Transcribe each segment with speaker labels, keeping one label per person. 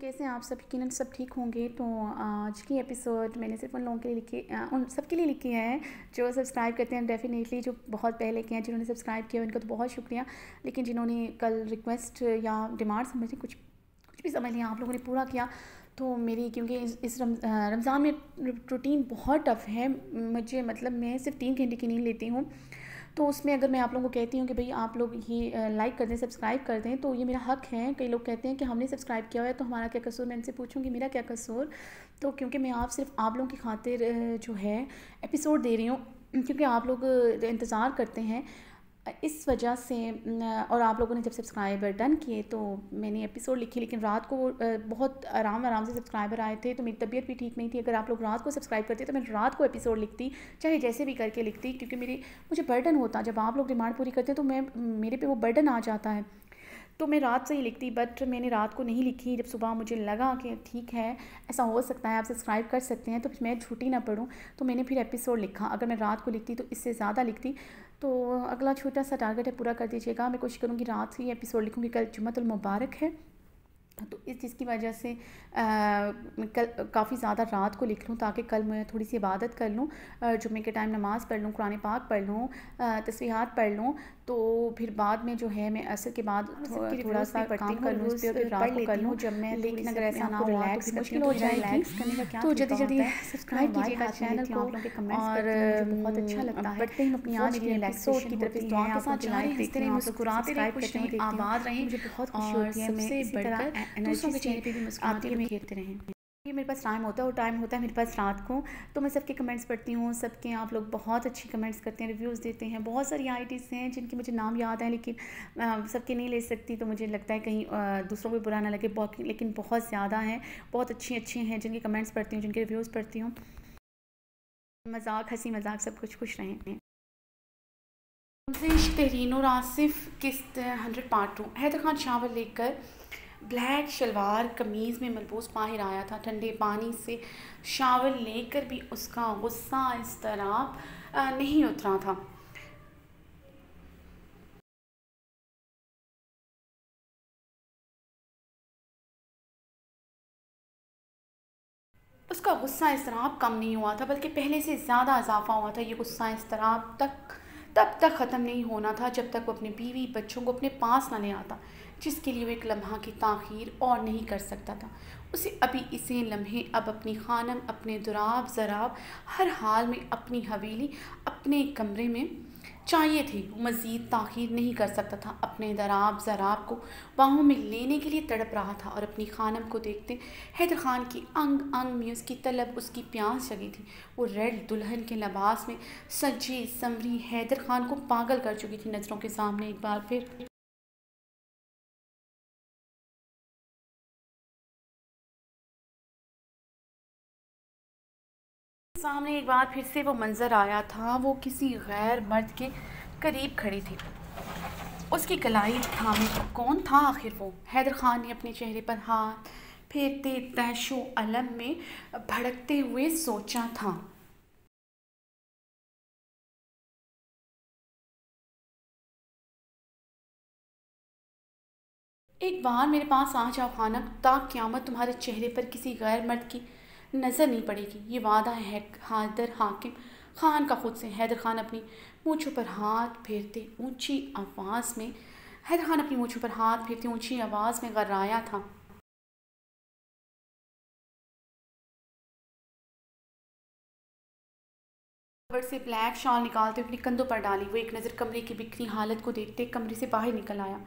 Speaker 1: कैसे आप सब यकीन सब ठीक होंगे? तो आज की एपिसोड मैंने सिर्फ़ उन लोगों के लिए लिखी उन सब के लिए लिखी है जो सब्सक्राइब करते हैं डेफिनेटली जो बहुत पहले के हैं जिन्होंने सब्सक्राइब किया उनका तो बहुत शुक्रिया। लेकिन जिन्होंने कल रिक्वेस्ट या डिमांड समझी कुछ कुछ भी समझ लिया आप लोगों ने पूरा किया तो मेरी क्योंकि इस, इस रमज़ान में रूटीन बहुत टफ़ है। मुझे मतलब मैं सिर्फ़ तीन घंटे की नींद लेती हूँ। तो उसमें अगर मैं आप लोगों को कहती हूँ कि भाई आप लोग ये लाइक कर दें सब्सक्राइब कर दें तो ये मेरा हक है। कई लोग कहते हैं कि हमने सब्सक्राइब किया हुआ है तो हमारा क्या कसूर? मैं इनसे पूछूँगी, मेरा क्या कसूर? तो क्योंकि मैं आप सिर्फ़ आप लोगों की खातिर जो है एपिसोड दे रही हूँ, क्योंकि आप लोग इंतज़ार करते हैं। इस वजह से और आप लोगों ने जब सब्सक्राइबर डन किए तो मैंने एपिसोड लिखी, लेकिन रात को बहुत आराम आराम से सब्सक्राइबर आए थे तो मेरी तबीयत भी ठीक नहीं थी। अगर आप लोग रात को सब्सक्राइब करते तो मैं रात को एपिसोड लिखती, चाहे जैसे भी करके लिखती, क्योंकि मेरी, मुझे बर्डन होता। जब आप लोग डिमांड पूरी करते तो मैं, मेरे पे वो बर्डन आ जाता है। तो मैं रात से ही लिखती बट मैंने रात को नहीं लिखी। जब सुबह मुझे लगा कि ठीक है, ऐसा हो सकता है, आप सब्सक्राइब कर सकते हैं तो मैं छुट्टी ना पढ़ूँ तो मैंने फिर एपिसोड लिखा। अगर मैं रात को लिखती तो इससे ज़्यादा लिखती। तो अगला छोटा सा टारगेट है, पूरा कर दीजिएगा। मैं कोशिश करूँगी रात से ही एपिसोड लिखूँगी। कल जुम्मतुल मुबारक है। तो इस चीज़ की वजह से कल काफ़ी ज़्यादा रात को लिख लूँ ताकि कल मैं थोड़ी सी इबादत कर लूँ जुम्मे के टाइम नमाज़ पढ़ लूँ कुरान पाक पढ़ लूँ तस्वीहात पढ़ लूँ तो फिर बाद में जो है मैं असर के बाद थोड़ा सा काम कर लूँ पर रात को कर लूँ जब मैं लेकिन अगर ऐसा ना हो तो मुश्किल हो जाएगी। तो जल्दी जल्दी सब्सक्राइब कीजिएगा चैनल को और बहुत अच्छा लगता है। बढ़ते ही अपनी आज की रिलैक्सोड की तरफ़ दुआ के साथ रहें मुस्कुराते रहें खुश रहें आबाद रहें मुझे बहुत खुशी होती है सबसे बढ़कर दूसरों के चेहरे पे भी मुस्कुराते खेलते रहें। ये मेरे पास टाइम होता है और टाइम होता है मेरे पास रात को। तो मैं सबके कमेंट्स पढ़ती हूँ सबके आप लोग बहुत अच्छी कमेंट्स करते हैं रिव्यूज़ देते हैं। बहुत सारी आईटीज़ हैं जिनके मुझे नाम याद हैं लेकिन सबके नहीं ले सकती तो मुझे लगता है कहीं दूसरों को बुरा ना लगे। बहुत लेकिन बहुत ज़्यादा हैं बहुत अच्छी अच्छी हैं जिनके कमेंट्स पढ़ती हूँ जिनके रिव्यूज़ पढ़ती हूँ। मज़ाक हँसी मज़ाक सब कुछ खुश रहें। तहरीन और आसिफ किस्त hundred part two Haider Khan shovel लेकर ब्लैक शलवार कमीज़ में मलबूस माहिर आया था। ठंडे पानी से शावल लेकर भी उसका गुस्सा इस तरह नहीं उतरा था। उसका गुस्सा इस तरह कम नहीं हुआ था, बल्कि पहले से ज़्यादा इजाफा हुआ था। ये गुस्सा इस तरह तक, तब तक ख़त्म नहीं होना था, जब तक वो अपने बीवी बच्चों को अपने पास ना ले आता। जिसके लिए वो एक लम्हा की ताख़ीर और नहीं कर सकता था। उसे अभी इसे लम्हे अब अपनी खानम, अपने दुराब, ज़राब, हर हाल में अपनी हवेली, अपने कमरे में चाहिए थी। मज़ीद ताख़ीर नहीं कर सकता था। अपने दराब, ज़राब को बाहों में लेने के लिए तड़प रहा था और अपनी खानम को देखते हैदर ख़ान की अंग अंग में उसकी तलब, उसकी प्यास जगी थी। वो रेड दुल्हन के लबास में सजी समरी हैदर ख़ान को पागल कर चुकी थी नज़रों के सामने एक बार फिर। सामने एक बार फिर से वो मंज़र आया था। वो किसी गैर मर्द के करीब खड़ी थी। उसकी कलाई थामे कौन था आखिर वो? हैदर ख़ान ने अपने चेहरे पर हाथ फेरते तैशो अलम में भड़कते हुए सोचा था। एक बार मेरे पास आ जाओ खानक ताक क्यामत तुम्हारे चेहरे पर किसी गैर मर्द की नज़र नहीं पड़ेगी। ये वादा है हैदर हाकिम। खान का खुद से। हैदर खान अपनी मूछों पर हाथ फेरते ऊँची आवाज़ में। हैदर खान अपनी मूछों पर हाथ फेरते ऊँची आवाज़ में गर्राया था। से ब्लैक शॉल निकालते अपने कंधों पर डाली। वो एक नज़र कमरे की बिखरी हालत को देखते कमरे से बाहर निकल आया।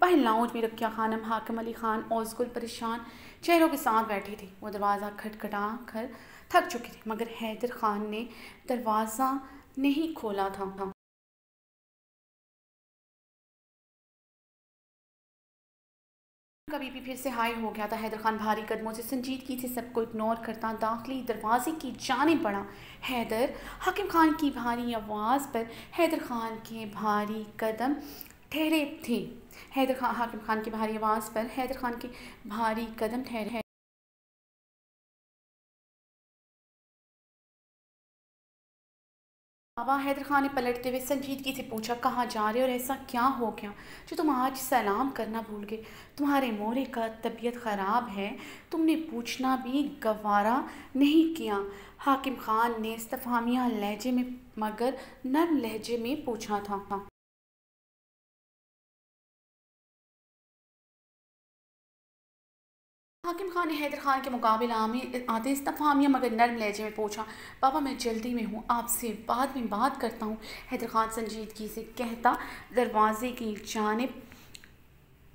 Speaker 1: बाहर लाउंज में रखिया खानम हाकम अली खान उसकुल परेशान। चेहरों के साथ बैठे थे। वो दरवाज़ा खटखटा कर थक चुके थे, मगर हैदर खान ने दरवाज़ा नहीं खोला था। कभी भी फिर से हाई हो गया था। हैदर खान भारी कदमों से संजीदगी से सबको इग्नोर करता दाखिली दरवाजे की जाने पड़ा। हैदर हाकिम खान की भारी आवाज़ पर हैदर खान के भारी कदम ठहरे थे। हैदर खान, हाकिम खान की भारी आवाज़ पर हैदर खान के भारी कदम ठहरे हैं। बाबा हैदर खान ने पलटते हुए संजीदगी से पूछा, कहाँ जा रहे हो और ऐसा क्या हो गया? जो तुम आज सलाम करना भूल गए। तुम्हारे मोरे का तबीयत ख़राब है। तुमने पूछना भी गवारा नहीं किया। हाकिम खान ने इस्तफामिया लहजे में, मगर नर्म लहजे में पूछा था। हाकिम खान ने हैदर खान के मुकाबले आते इस्तफामिया मगर नर्म लहजे में पूछा पापा, मैं जल्दी में हूँ, आपसे बाद में बात करता हूँ। हैदर खान संजीदगी से कहता, दरवाजे की जानब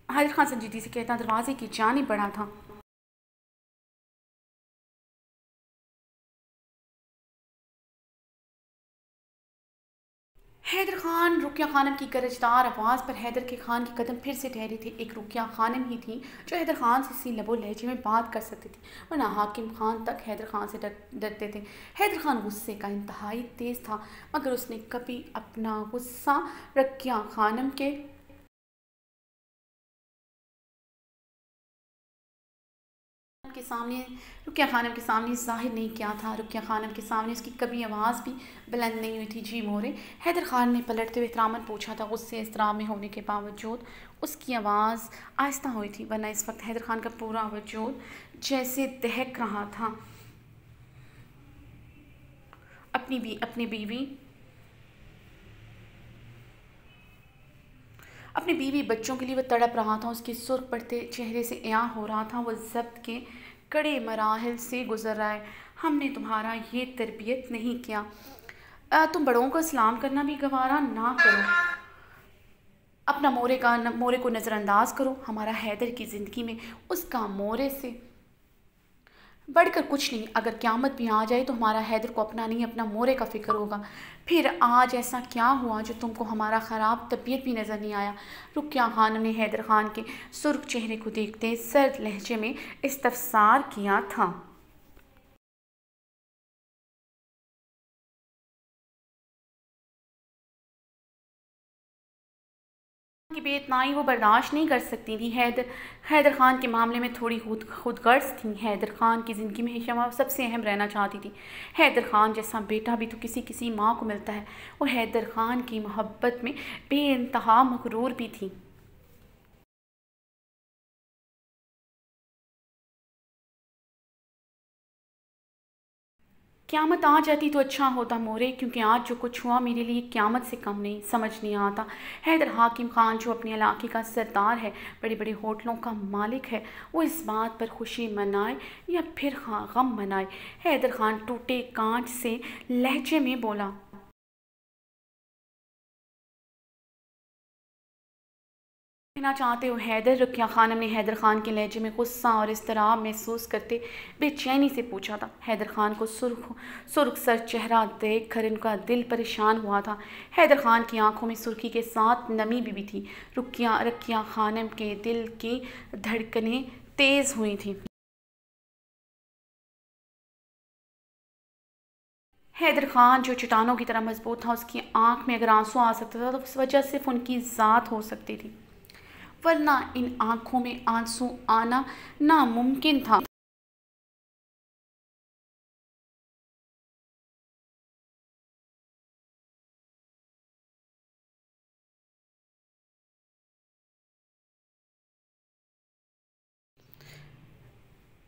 Speaker 1: हैदर खान संजीदगी से कहता, दरवाजे की जानब बढ़ा था। हैदर खान रुकिया खानम की गरजदार आवाज़ पर हैदर के खान के कदम फिर से ठहरे थे। एक रुकिया खानम ही थी जो हैदर खान से सी लबो लहजे में बात कर सकती थी, वरना हाकिम खान तक हैदर खान से डर डरते थे। हैदर खान गुस्से का इंतहाई तेज़ था, मगर उसने कभी अपना गुस्सा रुकिया खानम के के सामने, रुकिया खानम के सामने ज़ाहिर नहीं किया था। रुकिया खानम के सामने उसकी कभी आवाज़ भी बुलंद नहीं हुई थी। जी मोरे हैदर खान ने पलटते हुए इतरामन पूछा था, उससे तरह में होने के बावजूद उसकी आवाज़ आहिस्ता हुई थी, वरना इस वक्त हैदर खान का पूरा वजूद जैसे दहक रहा था। अपनी भी अपनी बीवी अपने बीवी बच्चों के लिए वह तड़प रहा था उसके सुर्ख पड़ते चेहरे से या हो रहा था वह जब्त के कड़े मराहल से गुजर रहा है। हमने तुम्हारा ये तरबियत नहीं किया। आ, तुम बड़ों को सलाम करना भी गवारा ना करो। अपना मोरे का मोरे को नज़रअंदाज करो। हमारा हैदर की ज़िंदगी में उसका मोरे से बढ़कर कुछ नहीं, अगर क़्यामत भी आ जाए तो हमारा हैदर को अपना नहीं, अपना मोरे का फ़िक्र होगा। फिर आज ऐसा क्या हुआ जो तुमको हमारा ख़राब तबीयत भी नज़र नहीं आया? रुकिया खान ने हैदर खान के सुर्ख चेहरे को देखते सर्द लहजे में इस्तफसार किया था। की बेतनाई वो बर्दाश्त नहीं कर सकती थी। हैदर हैदर ख़ान के मामले में थोड़ी खुद खुद गर्ज थी। हैदर ख़ान की ज़िंदगी में हमेशा सबसे अहम रहना चाहती थी। हैदर ख़ान जैसा बेटा भी तो किसी किसी माँ को मिलता है वो हैदर ख़ान की मोहब्बत में बेानतहा मकरूर भी थी। क़्यामत आ जाती तो अच्छा होता मोरे, क्योंकि आज जो कुछ हुआ मेरे लिए क़्यामत से कम नहीं, समझ नहीं आता। हैदर हाकिम खान, जो अपने इलाके का सरदार है बड़े बड़े होटलों का मालिक है, वो इस बात पर खुशी मनाए या फिर हाँ गम मनाए? हैदर खान टूटे कांच से लहजे में बोला कहना चाहते हो? हैदर रुकिया खानम ने हैदर खान के लहजे में गुस्सा और इस तरह महसूस करते बेचैनी से पूछा था। हैदर खान को सुर्ख सुर्ख सर चेहरा देख कर इनका दिल परेशान हुआ था। हैदर खान की आँखों में सुर्खी के साथ नमी भी, भी थी। रुकिया रकिया खानम के दिल की धड़कनें तेज़ हुई थी। हैदर खान जो चट्टानों की तरह मज़बूत था उसकी आँख में अगर आँसू आ सकता था तो उस वजह सिर्फ़ उनकी ज़ात हो सकती थी। वरना इन आँखों में आँसू आना नामुमकिन था।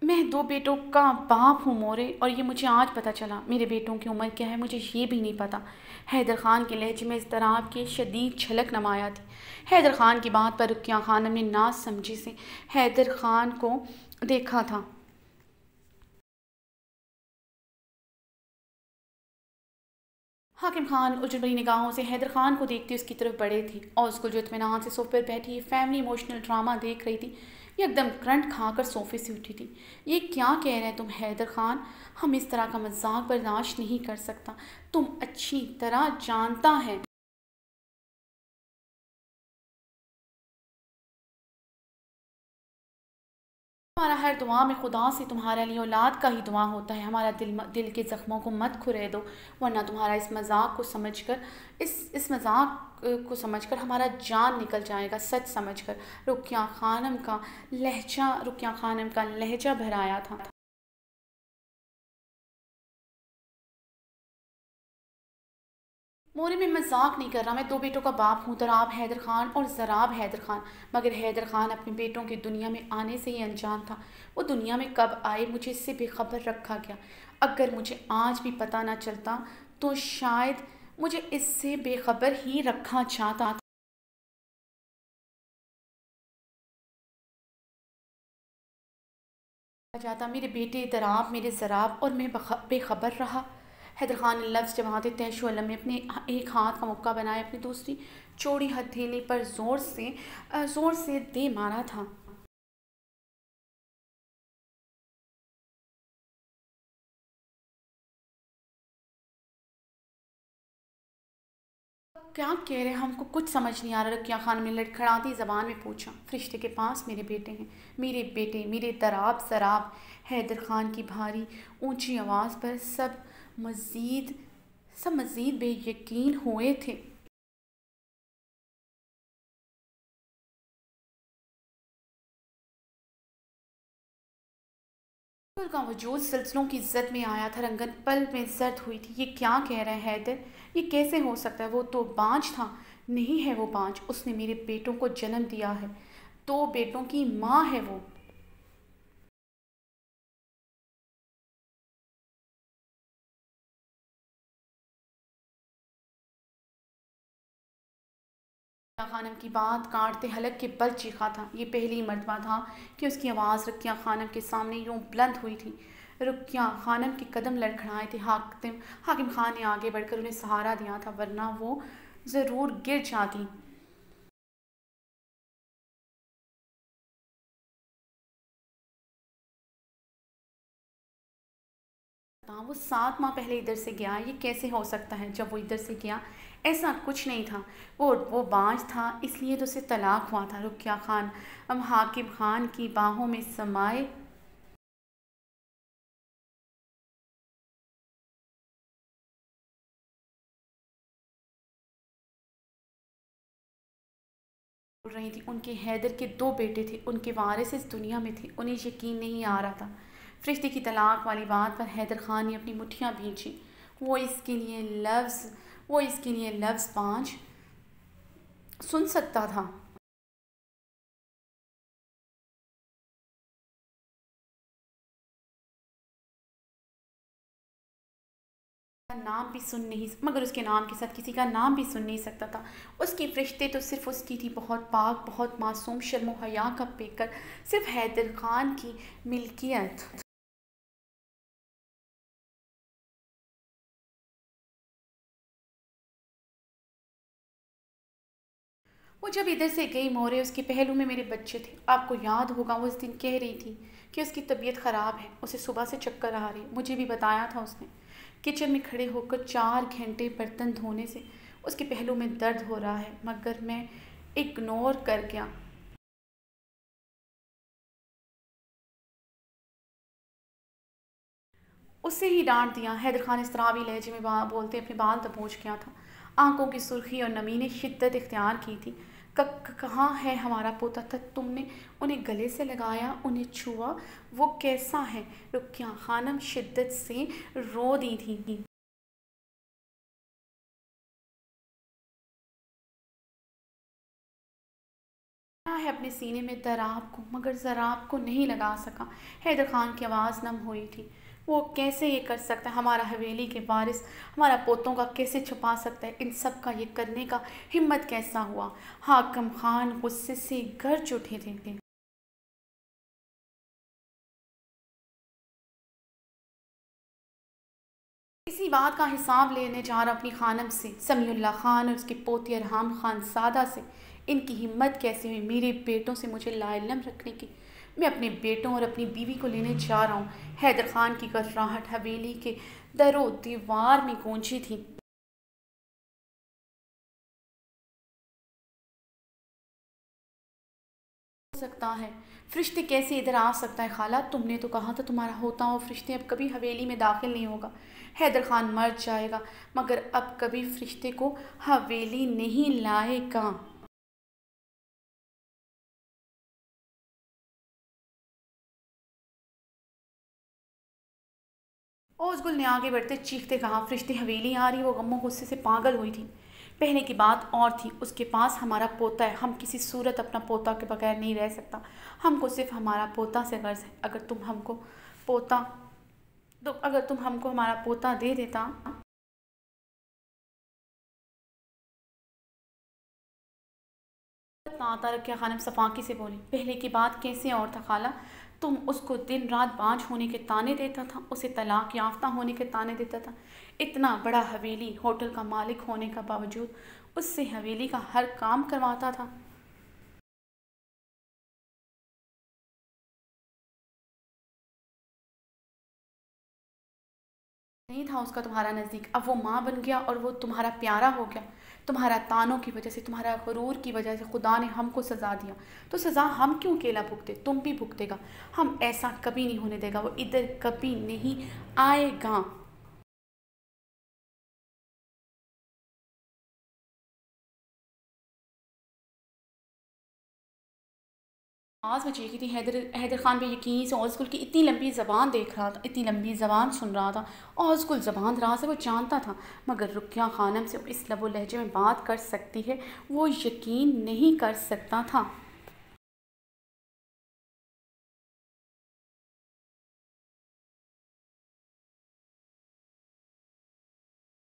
Speaker 1: मैं दो बेटों का बाप हूँ मोरे, और ये मुझे आज पता चला। मेरे बेटों की उम्र क्या है, मुझे ये भी नहीं पता। हैदर ख़ान के लहजे में इस तरह की शदीद छलक नमाया थी। हैदर ख़ान की बात पर रुकिया खानम ने ना समझी से। हैदर ख़ान को देखा था। हाकिम खान उजल बड़ी निगाहों से हैदर खान को देखती उसकी तरफ़ बढ़े थी और उसको जो इतमान से सोफे पर बैठी फैमिली इमोशनल ड्रामा देख रही थी। एकदम करंट खा कर सोफे से उठी थी। ये क्या कह रहे हैं तुम, हैदर खान? हम इस तरह का मज़ाक बर्दाश्त नहीं कर सकता। तुम अच्छी तरह जानता है। हमारा हर दुआ में खुदा से तुम्हारे लिए औलाद का ही दुआ होता है। हमारा दिल दिल के ज़ख्मों को मत खुरे दो, वरना तुम्हारा इस मज़ाक को समझकर, इस इस मज़ाक को समझकर हमारा जान निकल जाएगा, सच समझकर। रुकिया खानम का लहजा, रुकिया खानम का लहजा भराया था। मोरे में मज़ाक नहीं कर रहा, मैं दो बेटों का बाप हूँ तराब हैदर खान और ज़राब हैदर खान। मगर हैदर खान अपने बेटों के दुनिया में आने से ही अनजान था। वो दुनिया में कब आए, मुझे इससे बेखबर रखा गया। अगर मुझे आज भी पता ना चलता तो शायद मुझे इससे बेखबर ही रखा चाहता था। जाता, मेरे बेटे दराब, मेरे ज़राब और मैं बेखबर रहा। हैदर खान लफ्ज़ जमाते तैशुअलम ने अपने एक हाथ का मुक्का बनाया, अपनी दूसरी चौड़ी हथेली पर ज़ोर से ज़ोर से दे मारा था। क्या कह रहे हैं, हमको कुछ समझ नहीं आ रहा, रकिया खान ने लड़खड़ाती ज़बान में पूछा, फरिश्ते के पास मेरे बेटे हैं, मेरे बेटे, मेरे तराब सराब हैदर खान की भारी ऊँची आवाज़ पर सब मज़ीद, सब मज़ीद बेयकीन हुए थे। का वजूद सिलसिलों की इज़्ज़त में आया था, रंगन पल में जर्द हुई थी। ये क्या कह रहे हैं, हैदर? ये कैसे हो सकता है? वो तो बाँझ था। नहीं है वो बाँझ। उसने मेरे बेटों को जन्म दिया है। दो तो बेटों की माँ है वो। खानम की बात काटते हलक के बल चीखा था। ये पहली मरतबा था कि उसकी आवाज़ रुकिया खानम के सामने यूँ बुलंद हुई थी। रुकिया खानम के कदम लड़खड़ाए थे। हाकिम हाकिम खान ने आगे बढ़कर उन्हें सहारा दिया था, वरना वो ज़रूर गिर जाती। वो सात माह पहले इधर से गया। ये कैसे हो सकता है? जब वो इधर से गया ऐसा कुछ नहीं था। वो वो बाँझ था, इसलिए तो उसे तलाक हुआ था। रुकिया खान हम हाकिम खान की बाहों में समाए रही थी, उनके हैदर के दो बेटे थे, उनके वारिस इस दुनिया में थे, उन्हें यकीन नहीं आ रहा था। फरिश्ते की तलाक वाली बात पर हैदर खान ने अपनी मुठियाँ भींची। वो इसके लिए लफ्ज़ वो इसके लिए लफ्ज़ पाँच सुन सकता था। नाम भी सुन नहीं मगर उसके नाम के साथ किसी का नाम भी सुन नहीं सकता था। उसकी फरिश्ते तो सिर्फ़ उसकी थी, बहुत पाक, बहुत मासूम शर्म हया का पेकर, सिर्फ़ हैदर खान की मिल्कियत। वो जब इधर से गई मोरे, उसके पहलू में मेरे बच्चे थे। आपको याद होगा, वो उस दिन कह रही थी कि उसकी तबीयत ख़राब है, उसे सुबह से चक्कर आ रही। मुझे भी बताया था उसने। किचन में खड़े होकर चार घंटे बर्तन धोने से उसके पहलू में दर्द हो रहा है, मगर मैं इग्नोर कर गया। उसे ही डांट दिया। हैदर खान इस तरह भी लहजे में बोलते अपने बाल दबोच गया था। आँखों की सुर्खी और नमी ने शिद्दत इख्तियार की थी। कहाँ है हमारा पोता? था तुमने उन्हें गले से लगाया, उन्हें छुआ। वो कैसा है? रुकिया, खानम शिद्दत से रो दी थी। है अपने सीने में? दराब को, मगर ज़राब को नहीं लगा सका। हैदर खान की आवाज़ नम हुई थी। वो कैसे ये कर सकता है? हमारा हवेली के बारिश हमारा पोतों का कैसे छुपा सकता है? इन सब का ये करने का हिम्मत कैसा हुआ? हाकम खान गुस्से से घर उठे थे इसी बात का हिसाब लेने जा रहा अपनी खानम से समीउल्ला खान और उसके पोते अरहाम खान सादा से। इनकी हिम्मत कैसे हुई? मेरे बेटों से मुझे लाइलम रखने की। मैं अपने बेटों और अपनी बीवी को लेने जा रहा हूँ। हैदर खान की गर्राहट हवेली के दरो दीवार में गूंजी थी। सकता है। फरिश्ते कैसे इधर आ सकता है खाला? तुमने तो कहा था तुम्हारा होता हो फरिश्ते, अब कभी हवेली में दाखिल नहीं होगा। हैदर खान मर जाएगा, मगर अब कभी फरिश्ते को हवेली नहीं लाएगा। ओसगुल ने आगे बढ़ते चीखते कहा, फरिश्ते हवेली आ रही, वो गमों गुस्से से पागल हुई थी। पहले की बात और थी, उसके पास हमारा पोता है, हम किसी सूरत अपना पोता के बगैर नहीं रह सकता। हमको सिर्फ़ हमारा पोता से गर्ज है, अगर तुम हमको पोता तो अगर तुम हमको हमारा पोता दे देता। रखिया खानम सफाकी से बोली, पहले की बात कैसे और था खाला? तुम उसको दिन रात बाँझ होने के ताने देता था, उसे तलाक याफ्ता होने के ताने देता था। इतना बड़ा हवेली होटल का मालिक होने का बावजूद उससे हवेली का हर काम करवाता था। नहीं था उसका तुम्हारा नज़दीक। अब वो माँ बन गया और वो तुम्हारा प्यारा हो गया। तुम्हारा तानों की वजह से, तुम्हारा गरूर की वजह से खुदा ने हमको सज़ा दिया। तो सज़ा हम क्यों अकेला भुगते? तुम भी भुगतेगा। हम ऐसा कभी नहीं होने देगा। वो इधर कभी नहीं आएगा। आवाज़ में चीखी थी, हैदर हैदर ख़ान पे यकीन से औसकुल की इतनी लंबी ज़बान देख रहा था, इतनी लंबी ज़बान सुन रहा था। औसकुल ज़बान रहा से वो जानता था, मगर रुकिया ख़ानम से इस लबो लहजे में बात कर सकती है, वो यकीन नहीं कर सकता था।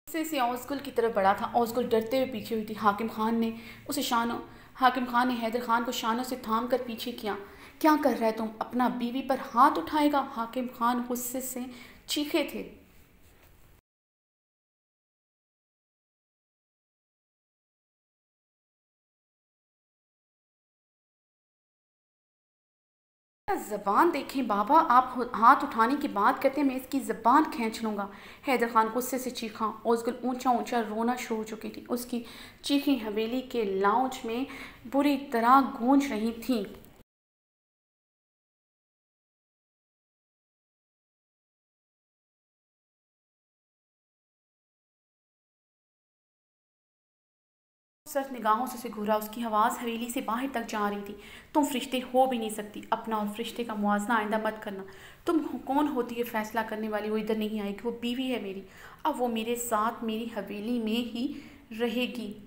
Speaker 1: से से औसगुल की तरफ़ बढ़ा था। औसगुल डरते हुए पीछे हुई थी। हाकिम खान ने उसे शानो हाकिम खान ने हैदर खान को शानों से थाम कर पीछे किया। क्या कर रहे तुम? अपना बीवी पर हाथ उठाएगा? हाकिम खान गुस्से से चीखे थे। ज़बान देखें बाबा, आप हाथ उठाने की बात करते हैं, मैं इसकी ज़बान खींच लूँगा। हैदर खान गुस्से से चीखा ओजगुल ऊँचा ऊँचा रोना शुरू हो चुकी थी। उसकी चीखी हवेली के लाउंज में बुरी तरह गूंज रही थी। सिर्फ़ निगाहों से उसे घूरा उसकी आवाज़ हवेली से बाहर तक जा रही थी। तुम फरिश्ते हो भी नहीं सकती। अपना और फरिश्ते का मुआवजा आइंदा मत करना। तुम कौन होती है फ़ैसला करने वाली? वो इधर नहीं आएगी, वो बीवी है मेरी। अब वो मेरे साथ, मेरी हवेली में ही रहेगी।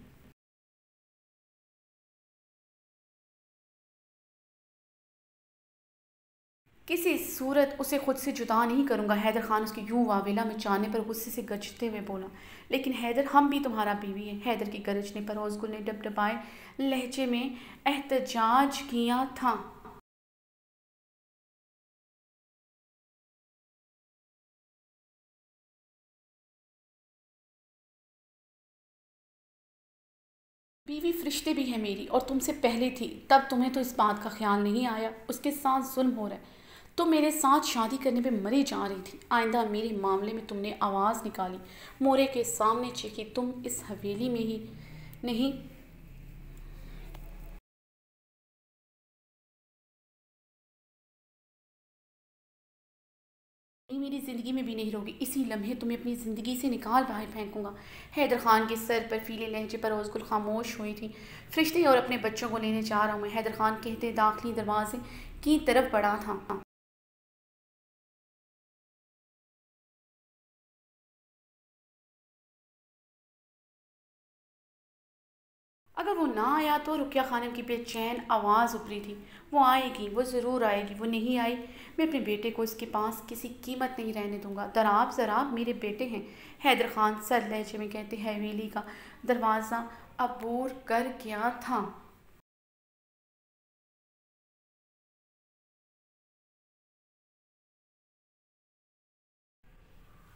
Speaker 1: किसी सूरत उसे खुद से जुदा नहीं करूँगा। हैदर खान उसकी यूँ वावेला में जाने पर गुस्से से गजते हुए बोला लेकिन हैदर, हम भी तुम्हारा बीवी है। हैदर की गरजने पर ओसगुल ने डबडबाए, लहजे में एहतजाज किया था। बीवी फरिश्ते भी है मेरी, और तुमसे पहले थी, तब तुम्हें तो इस बात का ख्याल नहीं आया। उसके साथ जुल्म हो रहा है। तो मेरे साथ शादी करने पे मरी जा रही थी। आइंदा मेरे मामले में तुमने आवाज़ निकाली। मोरे के सामने चीखी, तुम इस हवेली में ही नहीं? मेरी ज़िंदगी में भी नहीं रहोगी। इसी लम्हे तुम्हें अपनी ज़िंदगी से निकाल बाहर फेंकूँगा। हैदर खान के सर पर फीले लहजे पर रोज़गुल खामोश हुई थी। फरिश्ते और अपने बच्चों को लेने जा रहा हूँ मैं। हैदर खान कहते दाखिली दरवाजे की तरफ़ बढ़ा था। अगर वो ना आया तो रुकिया खानम की बेचैन आवाज़ उभरी थी। वो आएगी, वो ज़रूर आएगी, वो नहीं आई। मैं अपने बेटे को इसके पास किसी कीमत नहीं रहने दूँगा। दराब ज़राब मेरे बेटे हैं। हैदर खान सर लहजे में कहते हैवेली का दरवाज़ा अबूर कर गया था।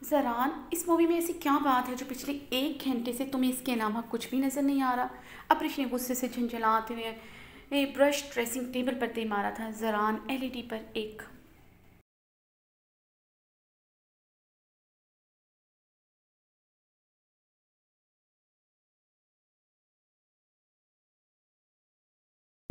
Speaker 1: ज़रान, इस मूवी में ऐसी क्या बात है जो पिछले एक घंटे से तुम्हें इसके अलावा कुछ भी नज़र नहीं आ रहा? अपरिश ने गुस्से से झंझलाते हुए ब्रश ड्रेसिंग टेबल पर दे मारा था, ज़रान एलईडी पर एक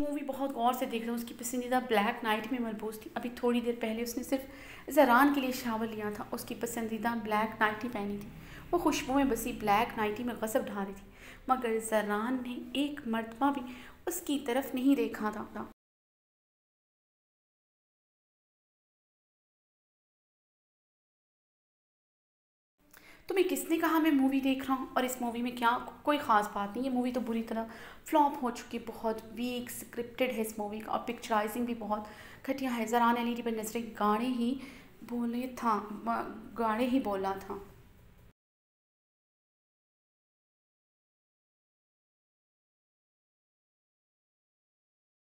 Speaker 1: मूवी बहुत गौर से देख रहा हूँ। उसकी पसंदीदा ब्लैक नाइट में मलबूस थी। अभी थोड़ी देर पहले उसने सिर्फ़ ज़रान के लिए शावर लिया था। उसकी पसंदीदा ब्लैक नाइटी पहनी थी। वो खुशबू में बसी ब्लैक नाइटी में गसब ढा रही थी। मगर ज़रान ने एक मरतबा भी उसकी तरफ़ नहीं देखा था। तुम्हें किसने कहा मैं मूवी देख रहा हूँ? और इस मूवी में क्या कोई ख़ास बात नहीं ये मूवी तो बुरी तरह फ्लॉप हो चुकी बहुत वीक स्क्रिप्टेड है इस मूवी का। और पिक्चराइजिंग भी बहुत घटिया है। जरान एल पर नज़रें गाड़े ही बोले था गाड़े ही बोला था।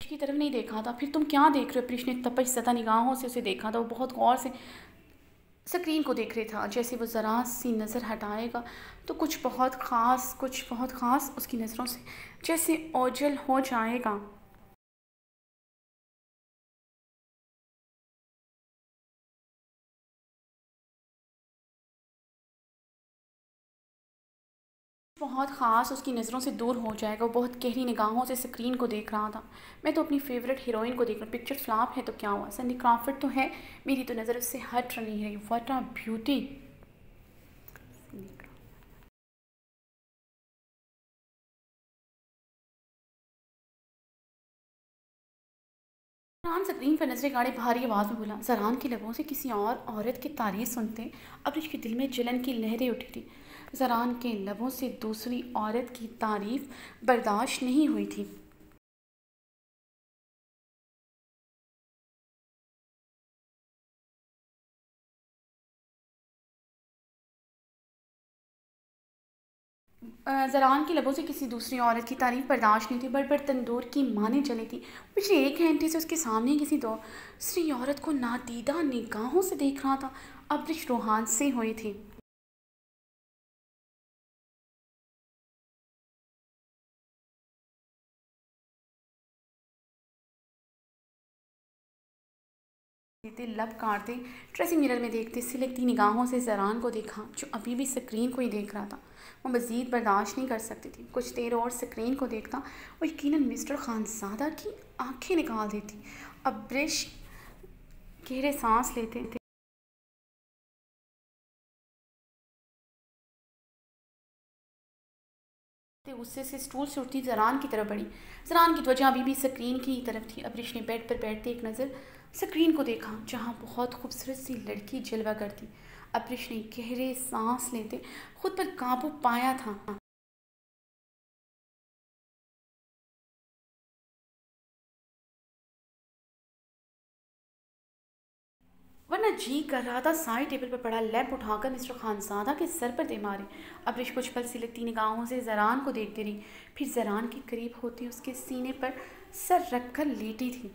Speaker 1: की तरफ़ नहीं देखा था। फिर तुम क्या देख रहे हो? कृष्ण ने निगाहों से उसे देखा था। वो बहुत गौर से स्क्रीन को देख रहे था, जैसे वो ज़रा सी नज़र हटाएगा तो कुछ बहुत ख़ास, कुछ बहुत ख़ास उसकी नज़रों से, जैसे ओझल हो जाएगा। बहुत ख़ास उसकी नज़रों से दूर हो जाएगा। वो बहुत गहरी निगाहों से स्क्रीन को देख रहा था। मैं तो अपनी फेवरेट हीरोइन को देख रहा पिक्चर फ्लॉप है तो क्या हुआ? सनी क्रॉफर्ड तो है। मेरी तो नज़र उससे हट रही वट आ ब्यूटी सरान स्क्रीन पर नज़रें गाड़े भारी आवाज़ में बोला, सरान के लबों से किसी और औरत की तारीफ़ सुनते, अब उसके दिल में जलन की लहरें उठी थी। जरान के लबों से दूसरी औरत की तारीफ़ बर्दाश्त नहीं हुई थी। ज़रान के लबों से किसी दूसरी औरत की तारीफ़ बर्दाश्त नहीं थी बड़ बड़ तंदूर की माने चली थी। पिछले एक घंटे से उसके सामने किसी दूसरी औरत को नादीदा निगाहों से देख रहा था। अब रोहान से हुई थी। देते लब काटते ड्रेसिंग मिरर में देखते सिलकती निगाहों से जरान को देखा, जो अभी भी स्क्रीन को ही देख रहा था। वो मज़ीद बर्दाश्त नहीं कर सकती थी। कुछ देर और स्क्रीन को देखता और यकीन मिस्टर खानसादा की आँखें निकाल देती। अब ब्रिश गहरे सांस लेते थे। गुस्से से स्टूल से उठती, जरान की तरफ़ बढ़ी। जरान की त्वचा अभी भी स्क्रीन की तरफ़ थी। अब्रिश ने बेड पर बैठते एक नज़र स्क्रीन को देखा, जहाँ बहुत खूबसूरत सी लड़की जलवा करती। अब्रिश ने गहरे सांस लेते, खुद पर काबू पाया था। वरना जी कर रहा था साइड टेबल पर पड़ा, लैंप उठाकर मिस्टर खानसादा के सर पर दे मारे। अब्रिश कुछ पल सिलकती निगाहों से जरान को देखती रही, फिर जरान के करीब होती उसके सीने पर सर रखकर लेटी थी।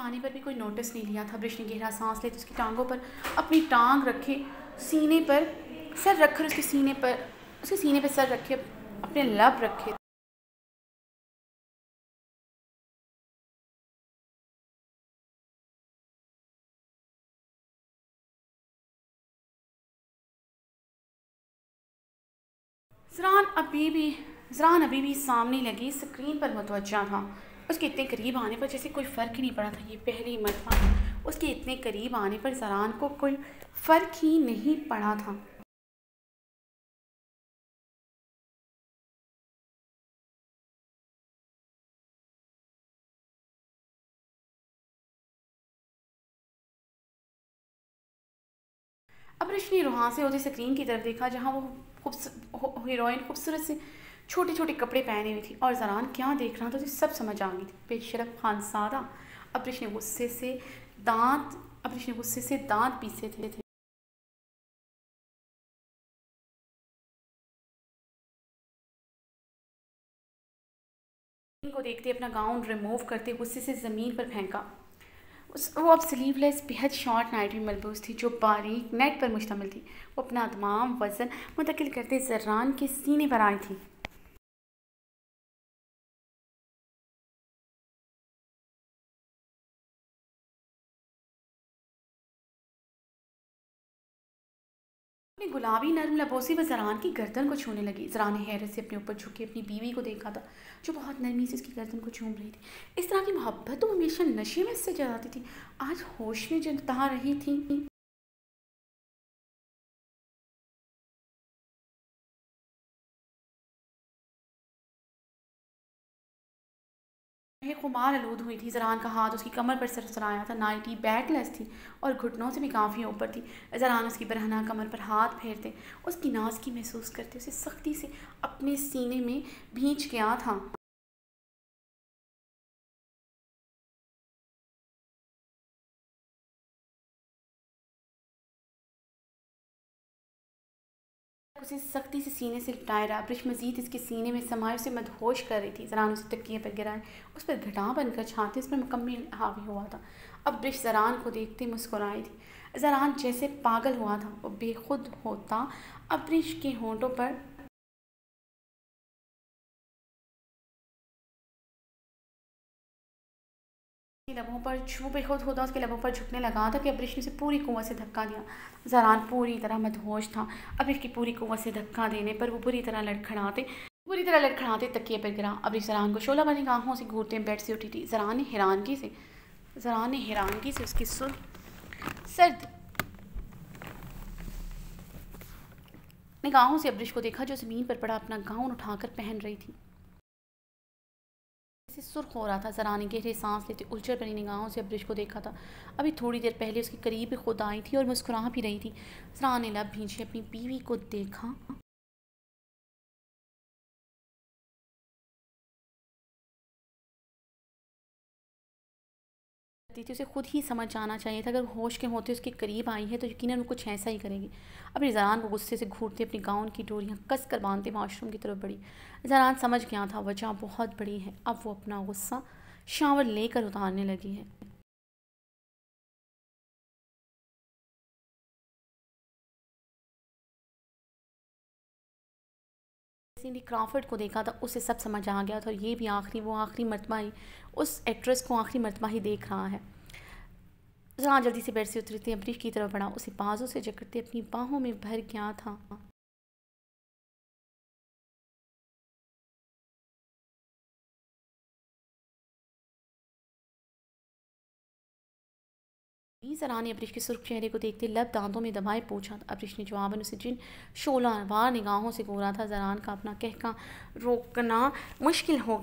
Speaker 1: आने पर भी कोई नोटिस नहीं लिया था। ब्रिश ने गहरा सांस लेते उसकी टांगों पर अपनी टांग रखे, सीने पर सर रखकर उसके सीने पर, उसके सीने पर सर रखे, अपने लब रखे। जरान अभी भी, जरान अभी भी सामने लगी स्क्रीन पर मतवजा था। उसके इतने करीब आने पर जैसे कोई फ़र्क ही नहीं पड़ा था, ये पहली मरतबा उसके इतने करीब आने पर जरान को कोई फ़र्क ही नहीं पड़ा था। अब रशनी रूहान से होती स्क्रीन की तरफ़ देखा, जहाँ वो खूब हीरोइन खूबसूरत से छोटे छोटे कपड़े पहने हुई थी और जरान क्या देख रहा था तो सब समझ आ गई थी। बेशरफ खान सादा अब्रिश ने गुस्से से दांत अब्रिश ने गुस्से से दांत पीसे थे, थे। को देखते अपना गाउन रिमूव करते गुस्से से ज़मीन पर फेंका। उस वो अब स्लीवलेस बेहद शॉर्ट नाइट में मलबूस थी जो बारीक नेट पर मुश्तमिल थी। वो अपना तमाम वज़न मुंतकिल करते जर्रान के सीने पर आई थी। गुलाबी नरम लबोसी वह जरान की गर्दन को छूने लगी। जरान ने हैरत से अपने ऊपर झुके अपनी बीवी को देखा था, जो बहुत नरमी से उसकी गर्दन को चूम रही थी। इस तरह की मोहब्बत तो हमेशा नशे में इससे जलाती थी। आज होश में जता रही थी। ये खुमार आलूद हुई थी। ज़रान का हाथ उसकी कमर पर सर सरसराया था। नाइटी बैकलेस थी और घुटनों से भी काफ़ी ऊपर थी। ज़रान उसकी बरहना कमर पर हाथ फेरते, उसकी नाज की महसूस करते, उसे सख्ती से अपने सीने में भींच गया था। उसे सख्ती से सीने से लिटाए रहा। ब्रिश मजीद इसके सीने में समाये, उसे मदहोश कर रही थी। जरान उसे तकिए पर गिराए। उस पर घटा बनकर छाते, उस पर मुकम्मल हावी हुआ था। अब ब्रिश जरान को देखते मुस्कुराई थी। जरान जैसे पागल हुआ था, वो बेखुद होता अब ब्रिश के होंठों पर लबों पर छू बेखुद होता, उसके लबों पर झुकने लगा था कि अब्रिश ने उसे पूरी कुआँ से धक्का दिया। जरान पूरी तरह मदहोश था। अब्रिश की पूरी कुआँ से धक्का देने पर वो बुरी तरह लड़खड़ाते पूरी तरह लड़खड़ाते तकिए पर गिरा। अब्रिश जरान को शोला बनी आँखों से घूरते बेड से उठी थी। जरान ने हैरानगी से, जरान ने हैरानगी से उसकी सुर, सर्द निगाहों से अब्रिश को देखा, जो ज़मीन पर पड़ा अपना गाउन उठाकर पहन रही थी। से सुर्ख हो रहा था जरा जरानी गहरे सांस लेते उलझर बनी निगाहों से अब्रिश को देखा था। अभी थोड़ी देर पहले उसके करीब खुद आई थी और मुस्कुरा भी रही थी। जरा ने लब भींचे अपनी बीवी को देखा। थी, उसे खुद ही समझ जाना चाहिए था। अगर होश के होते, उसके करीब आई है तो यकीन वो कुछ ऐसा ही करेगी। अपनी जरान को गुस्से से घूरते, अपनी गाउन की डोरियाँ कस कर बांधते वाशरूम की तरफ़ बढ़ी। जरान समझ गया था, वजह बहुत बड़ी है। अब वो अपना गुस्सा शावर लेकर उतारने लगी है। सिंडी क्रॉफर्ड को देखा था, उसे सब समझ आ गया था और ये भी आखिरी, वो आखिरी मरतबा ही उस एक्ट्रेस को आखिरी मरतबा ही देख रहा है। जहाँ जल्दी से बेड से उतरते अब्रीफ की तरफ़ बढ़ा, उसे बाजों से जकड़ते अपनी बाहों में भर गया था। जरा ने अब्रिश के सुर्ख चेहरे को देखते लब दांतों में दबाए पूछा अब्रिश ने जवाबन उसे जिन शोला वार निगाहों से गोरा था, जरान का अपना कहका रोकना मुश्किल हो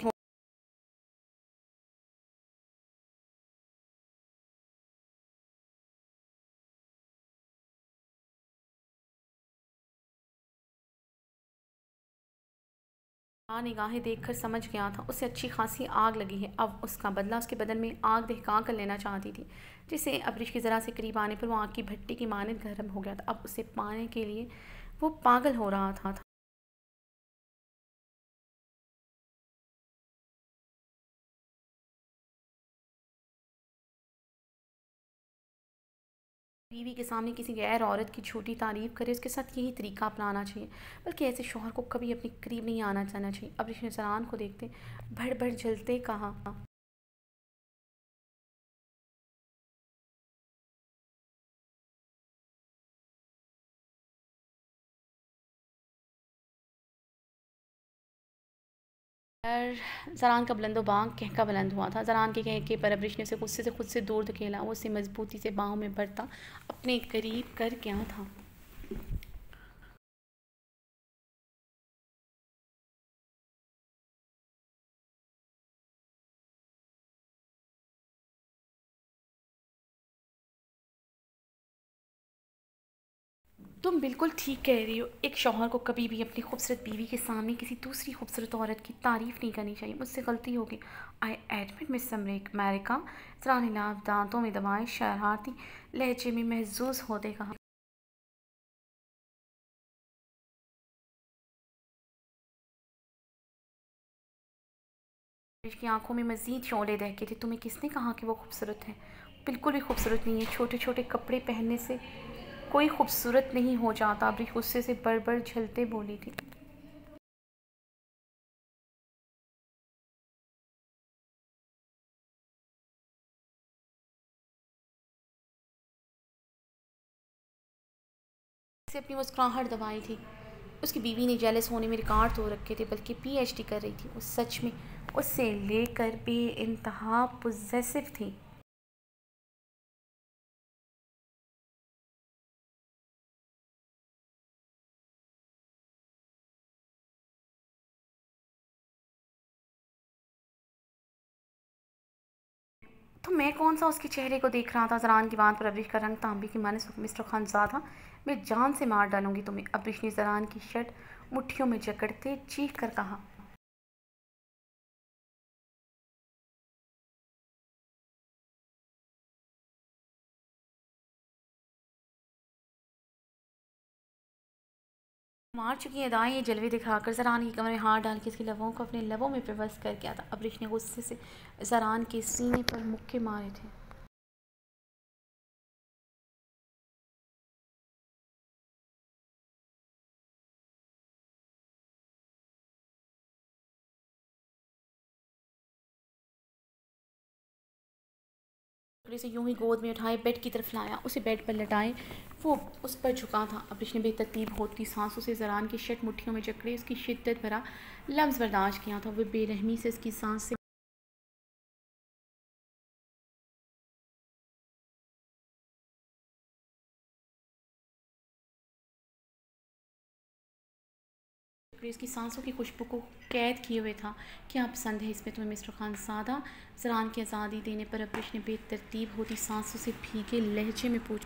Speaker 1: निगाहें निगाहें देखकर समझ गया था। उसे अच्छी खासी आग लगी है। अब उसका बदला उसके बदन में आग दहका कर लेना चाहती थी जिसे अबरिश की ज़रा से करीब आने पर वो आग की भट्टी की मानद गर्म हो गया था। अब उसे पाने के लिए वो पागल हो रहा था, बीवी के सामने किसी गैर औरत की छोटी तारीफ़ करे, उसके साथ यही तरीका अपनाना चाहिए। बल्कि ऐसे शोहर को कभी अपने करीब नहीं आना चाहना चाहिए। अब रिश्तेदारान को देखते भड़ भड़ जलते कहा जरान का बुलंदो बांग कहका बुलंद हुआ था। जरान के कह के परवरिश ने उसे गुस्से से खुद से दूर धकेला, वो उसे मजबूती से बाहों में भरता अपने करीब कर क्या था। तुम बिल्कुल ठीक कह रही हो। एक शौहर को कभी भी अपनी खूबसूरत बीवी के सामने किसी दूसरी खूबसूरत औरत की तारीफ़ नहीं करनी चाहिए। मुझसे गलती होगी आई एडमिट मिस अमेरिका सरानीला दांतों में दबाएँ, शरारती लहजे में महजूज होते कहा। की आँखों में मज़ीद शोले दहके थे। तुम्हें किसने कहा कि वो खूबसूरत है? बिल्कुल भी खूबसूरत नहीं है। छोटे छोटे कपड़े पहनने से कोई खूबसूरत नहीं हो जाता। अभी गुस्से से बर बर झलते बोली थी। से अपनी मुस्कुराहट दबाई थी। उसकी बीवी ने जेलस होने में रिकॉर्ड तो रखे थे, बल्कि पीएचडी कर रही थी। वो सच में उससे लेकर बे इंतहा पोजेसिव थी। मैं कौन सा उसके चेहरे को देख रहा था? जरान की बात पर अब्रिश का रंग तांबी की माने मिस्टर खान ज़्यादा। मैं जान से मार डालूँगी तुम्हें अब्रिश ने जरान की शर्ट मुठ्ठियों में जकड़ते चीख कर कहा। मार चुकी अदाएँ ये जलवे दिखाकर जरान की कमर में हाथ डाल के इसके लबों को अपने लबों में प्रवस कर किया था। अब रिश ने गुस्से से जरान के सीने पर मुक्के मारे थे। से यूँ ही गोद में उठाए बेड की तरफ़ लाया, उसे बेड पर लटाए। वो उस पर झुका था। अब ने बेतरतीब होती सांसों से जरान की शट मुठियों में जकड़े, उसकी शिद्दत भरा लफ्ज़ बर्दाश्त किया था। वह बेरहमी से उसकी सांस से इसकी सांसों की खुशबू को कैद किए हुए था क्या पसंद है इसमें तुम्हें मिस्टर खान सादा जरान की आज़ादी देने पर अब्रिश ने बेतरतीब होती सांसों से भीगे लहजे में पूछा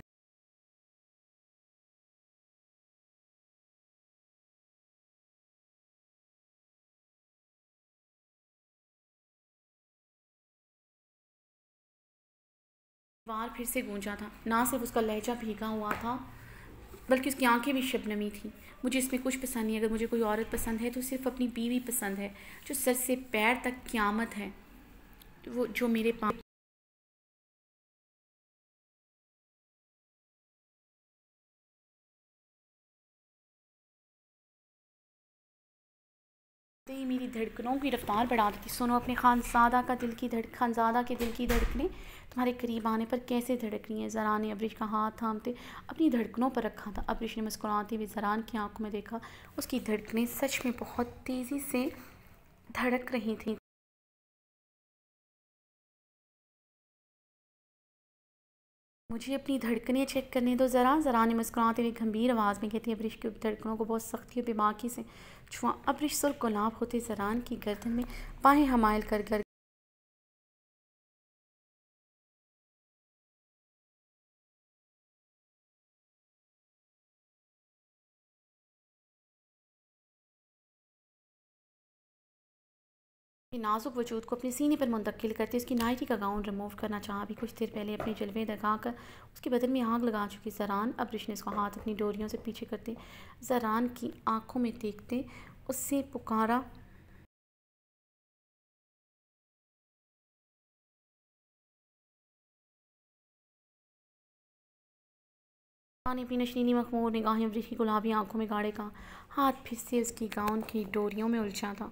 Speaker 1: बार फिर से गूंजा था। ना सिर्फ़ उसका लहजा भीगा हुआ था बल्कि उसकी आँखें भी शबनमी थी। मुझे इसमें कुछ पसंद नहीं, अगर मुझे कोई औरत पसंद है तो सिर्फ़ अपनी बीवी पसंद है, जो सर से पैर तक क्यामत है, वो, जो मेरे पास ही मेरी धड़कनों की रफ्तार बढ़ा दी सुनो, अपने खानजादा का दिल की धड़ खानजादा के दिल की धड़कने। तुम्हारे करीब आने पर कैसे धड़क रही हैं? ज़रा ने अब्रिश का हाथ थामते अपनी धड़कनों पर रखा था। अब्रिश ने मुस्कुराते हुए ज़रान की आँखों में देखा, उसकी धड़कनें सच में बहुत तेज़ी से धड़क रही थी। मुझे अपनी धड़कनें चेक करने दो ज़रा। ज़रा ने मुस्कुराते हुए गंभीर आवाज़ में कहती अब्रिश की धड़कनों को बहुत सख्ती और बेबाकी से छुआ। अब्रिश सुर गुलाब होते ज़रान की गर्दन में बाहें हमायल कर कर नाजुक वजूद को अपने सीने पर मुंतकिल करते, उसकी नाइटी का गाउन रिमूव करना चाहा अभी कुछ देर पहले अपने जलवे कर उसके बदन में आग लगा चुकी जरान अब रिश ने हाथ अपनी डोरियों से पीछे करते। जरान की आँखों में देखते उससे पुकारा पानी अपनी नशीनी मखमूर, निगाहें वृक्ष की गुलाबी आँखों में गाड़े का हाथ फिर से उसकी गाउन की डोरियों में उलझा था।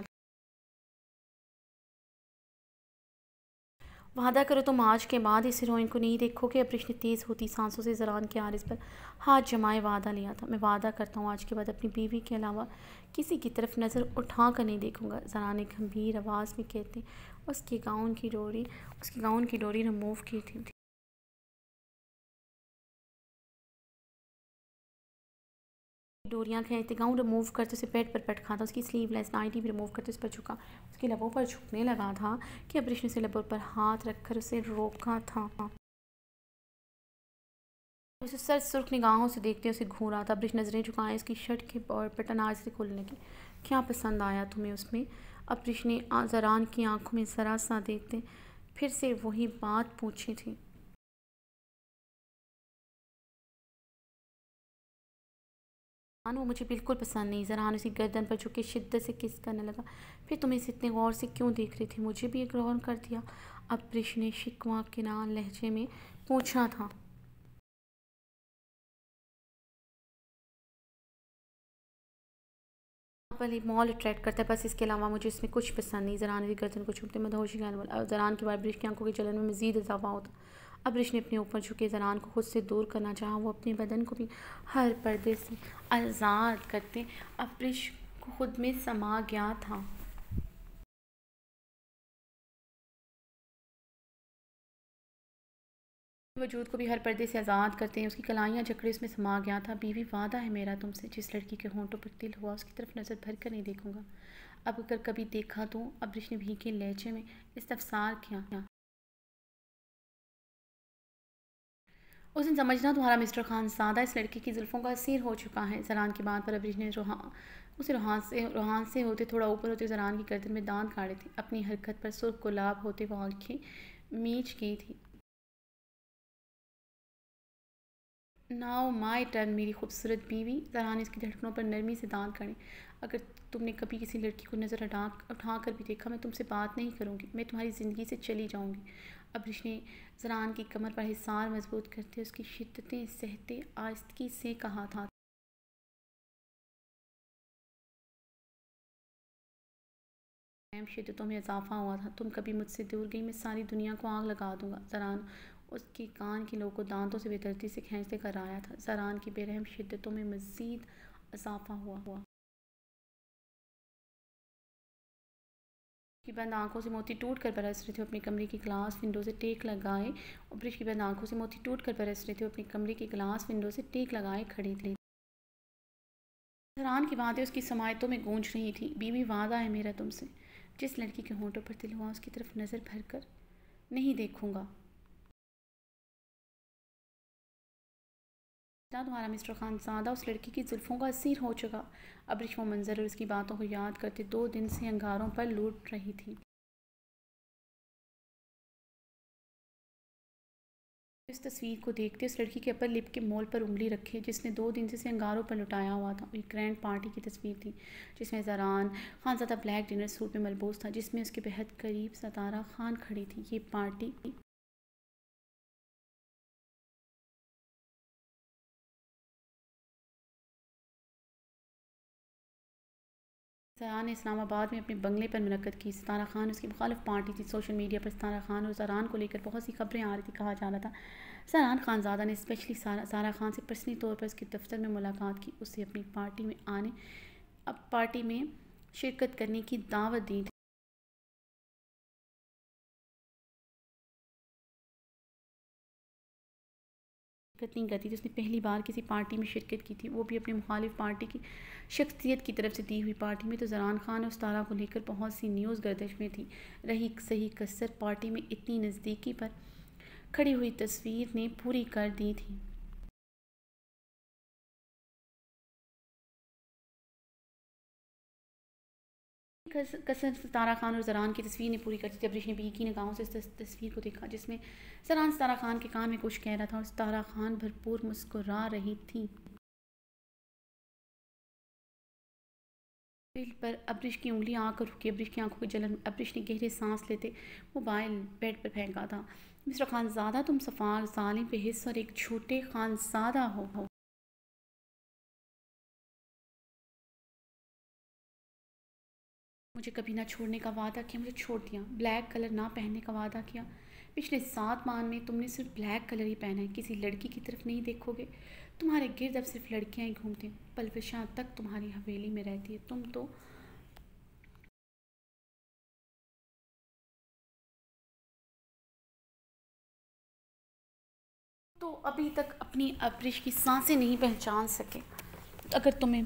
Speaker 1: वादा करो तुम आज के बाद इस हीरोइन को नहीं देखोगे। अब रिश्ते तेज़ होती सांसों से जरान के आरिस पर हाथ जमाए वादा लिया था। मैं वादा करता हूँ आज के बाद अपनी बीवी के अलावा किसी की तरफ़ नज़र उठा कर नहीं देखूँगा। जरा ने गंभीर आवाज़ में कहते, उसके गाउन की डोरी, उसकी गाउन की डोरी रिमूव की थी। डोरियाँ खींचते गाउन रिमूव करते, उसे पेट पर पटखा था, उसकी स्लीव लेस नाइटी भी रिमूव करते, उस पर झुका। उसके लबों पर झुकने लगा था कि अब्रिश ने उसे लबों पर हाथ रखकर उसे रोका था। उसे सर सुर्ख निगाहों से देखते उसे घूर था। अब्रिश नज़रें झुकाएँ, उसकी शर्ट के बटन आज से खुलने की क्या पसंद आया तुम्हें उसमें? अब्रिश ने जरान की आँखों में ज़रा सा देखते, फिर से वही बात पूछी थी। वो मुझे बिल्कुल पसंद नहीं। ज़रा उसी गर्दन पर झुके शिद्दत से किस करने लगा। फिर तुम इसे इतने गौर से क्यों देख रही थी? मुझे भी एक गौर कर दिया। अब ब्रिश ने शिकवा किनार लहजे में पूछा था। वाली मॉल अट्रैक्ट करता है, बस इसके अलावा मुझे इसमें कुछ पसंद नहीं। जरान की गर्दन को छूटते मैं दोषी जरान के बाद ब्रिश की आँखों के चलन में मज़ीद इजाफा होता। अब रिश ने अपने ऊपर झुके जनान को खुद से दूर करना चाहा, वो अपने बदन को भी हर पर्दे से आज़ाद करते अब रिश को खुद में समा गया था। वजूद को भी हर पर्दे से आज़ाद करते हैं, उसकी कलाइयाँ जकड़े उसमें समा गया था। बीवी, वादा है मेरा तुमसे, जिस लड़की के होंठों पर दिल हुआ, उसकी तरफ़ नज़र भर कर नहीं देखूँगा। अब अगर कभी देखा तो अब रिश ने भीखे लहजे में इस्तफसार किया। उस दिन समझना तुम्हारा मिस्टर खान सादा इस लड़के की जुल्फ़ों का असीर हो चुका है, जरान की बात पर अबरीश ने रोहा, उसे रोहान से रोहान से होते थोड़ा ऊपर होते जरान की गर्दन में दांत काटे थे, अपनी हरकत पर सुर्ख गुलाब होते वो आँखें मीच की थी। नाउ माई टर्न मेरी खूबसूरत बीवी, जरान इसकी धड़कनों पर नरमी से दांत करें अगर तुमने कभी किसी लड़की को नज़र उठा कर भी देखा, मैं तुमसे बात नहीं करूँगी, मैं तुम्हारी ज़िंदगी से चली जाऊँगी। अबरिश ने जरान की कमर पर हिसार मज़बूत करते उसकी शिद्दतें, सहते आस्तगी से कहा था। शिद्दतों में इजाफा हुआ था। तुम कभी मुझसे दूर गई, मैं सारी दुनिया को आग लगा दूँगा। जरान उसके कान के लोग को दांतों से बेदर्दी से खींचते कर आया था। जरान की बेरहम शिद्दतों में मज़ीद इजाफा हुआ हुआ। की बंद आँखों से मोती टूट कर बरस रहे थे, अपने कमरे की ग्लास विंडो से टेक लगाए और ब्रिज की बंद आँखों से मोती टूट कर बरस रहे थे, अपने कमरे की ग्लास विंडो से टेक लगाए खड़े थे। हैरान की बातें उसकी समायतों में गूंज रही थी, बीवी, वादा है मेरा तुमसे। जिस लड़की के होंठों पर तिल हुआ उसकी तरफ़ नज़र भर कर नहीं देखूँगा। इतना मिस्टर खान ज़्यादा उस लड़की की जुल्फ़ों का असीर हो चुका। अब रिश मंजर और उसकी बातों को याद करते दो दिन से अंगारों पर लूट रही थी। इस तस्वीर को देखते उस लड़की के अपर लिप के मोल पर उंगली रखे, जिसने दो दिन से अंगारों पर लुटाया हुआ था। एक ग्रैंड पार्टी की तस्वीर थी, जिसमें Zaran Khanzada black dinner suit में मलबूस था, जिसमें उसके बेहद करीब सतारा खान खड़ी थी। ये पार्टी सयान ने इस्लामाबाद में अपने बंगले पर मनकद की। सतारा खान, उसकी मुखालफ पार्टी थी सोशल मीडिया पर। सतारा खान और सरान को लेकर बहुत सी खबरें आ रही थी, कहा जा रहा था। सरान खानजादा ने स्पेशली सारा सारा खान से पर्सनली तौर पर उसके दफ्तर में मुलाकात की, उसे अपनी पार्टी में आने, अब पार्टी में शिरकत करने की दावत दी थी। कितनी नहीं करती जिसने पहली बार किसी पार्टी में शिरकत की थी, वो भी अपने मुखालिफ पार्टी की शख्सियत की तरफ़ से दी हुई पार्टी में। तो जरान खान और तारा को लेकर बहुत सी न्यूज़ गर्दश में थी। रही सही कसर पार्टी में इतनी नज़दीकी पर खड़ी हुई तस्वीर ने पूरी कर दी थी। कसर सतारा खान और जरान की तस्वीर ने पूरी कर दी जब रिश ने बीकी निगाहों से इस तस्वीर को देखा, जिसमें जरान सतारा खान के कान में कुछ कह रहा था और सतारा खान भरपूर मुस्कुरा रही थी। दिल पर अब्रिश की उंगली आकर रुकी, अब्रिश की आँखों की जलन, अब्रिश ने गहरे सांस लेते मोबाइल बेड पर फेंका था। मिस्टर खानजादा तुम सफ़ार सालिम पे हिस्स और एक छोटे खानजादा हो। मुझे कभी ना छोड़ने का वादा किया, मुझे छोड़ दिया। ब्लैक कलर ना पहनने का वादा किया। पिछले सात माह में तुमने सिर्फ़ ब्लैक कलर ही पहना है, किसी लड़की की तरफ़ नहीं देखोगे। तुम्हारे गिरद अब सिर्फ़ लड़कियाँ ही घूमती हैं। पलविशा तक तुम्हारी हवेली में रहती है। तुम तो तो अभी तक अपनी अब्रिश की साँसें नहीं पहचान सके। अगर तुम्हें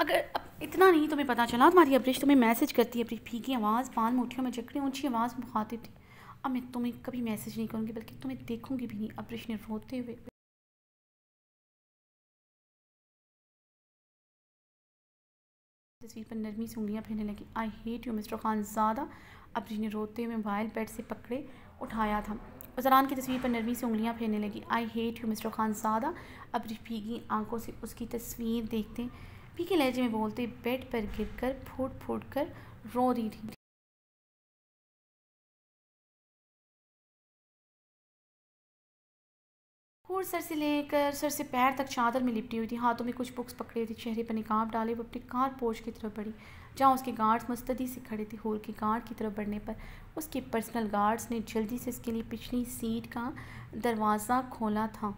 Speaker 1: अगर इतना नहीं तुम्हें पता चला, तुम्हारी अब्रिश तुम्हें मैसेज करती है, अपनी फीकी आवाज़ पान मुठियों में जकड़ी ऊँची आवाज़ में मुखातिब थी। अब मैं तुम्हें कभी मैसेज नहीं करूँगी, बल्कि तुम्हें देखूँगी भी नहीं, अब्रिश ने रोते हुए। तस्वीर पर नरमी से उंगलियाँ फेरने लगी। I hate you mister Khan. ज़्यादा अब्रिश ने रोते हुए मोबाइल बेड से पकड़े, उठाया था। जरान की तस्वीर पर नरमी से उंगलियाँ फेरने लगी। I hate you mister Khan. ज़्यादा अब्रिश भीगी आँखों से उसकी तस्वीर देखते फीके लहजे में बोलते बेड पर गिरकर, फूट फूट कर रो रही थी। हूर सर से लेकर सर से पैर तक चादर में लिपटी हुई थी। हाथों में कुछ बुक्स पकड़े थी, चेहरे पर निकाब डाले, वो अपनी कार पोच की तरफ़ बढ़ी, जहाँ उसके गार्ड्स मुस्तदी से खड़े थे। हूर की गार्ड की तरफ़ बढ़ने पर उसके पर्सनल गार्ड्स ने जल्दी से इसके लिए पिछली सीट का दरवाज़ा खोला था।